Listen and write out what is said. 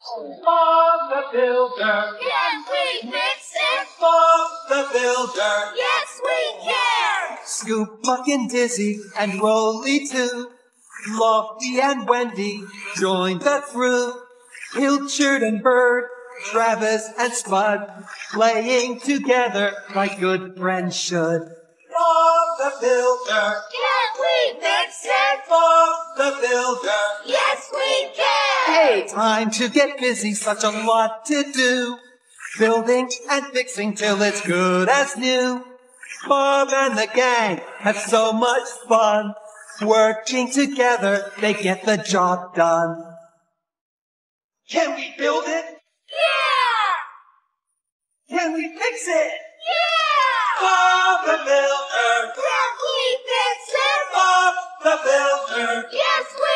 Bob the Builder. Can we fix it? Bob the Builder. Yes, we can! Scoop, Muck, and Dizzy, and Roley too. Lofty and Wendy join the crew. Pilchard and Bird, Travis and Spud, playing together like good friends should. Bob the Builder. Can we fix it? Bob the Builder. Yes, we can! Hey, time to get busy, such a lot to do. Building and fixing till it's good as new. Bob and the gang have so much fun. Working together, they get the job done. Can we build it? Yeah! Can we fix it? Yeah! Bob the Builder! Can we fix it? Bob the Builder! Yes, we!